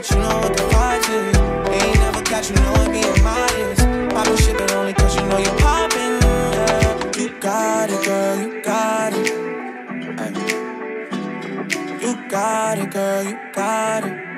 but you know what the vibes is. Ain't never catch you know it being modest. Poppin' shit, but only cause you know you're poppin'. Yeah. You got it, girl, you got it. Ay. You got it, girl, you got it.